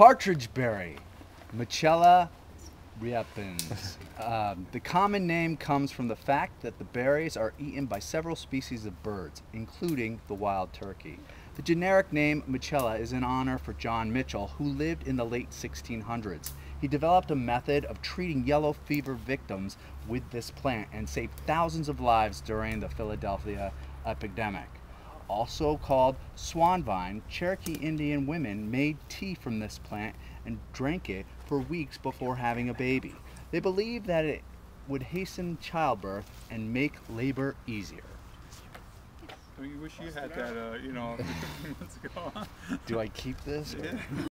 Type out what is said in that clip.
Partridge berry, Mitchella repens. Um, the common name comes from the fact that the berries are eaten by several species of birds, including the wild turkey. The generic name Mitchella is in honor for John Mitchell, who lived in the late 1600s. He developed a method of treating yellow fever victims with this plant and saved thousands of lives during the Philadelphia epidemic. Also called squaw vine, Cherokee Indian women made tea from this plant and drank it for weeks before having a baby. They believed that it would hasten childbirth and make labor easier. You wish you had that, uh, you know, 15 months ago. Do I keep this? Yeah.